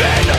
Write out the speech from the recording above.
Even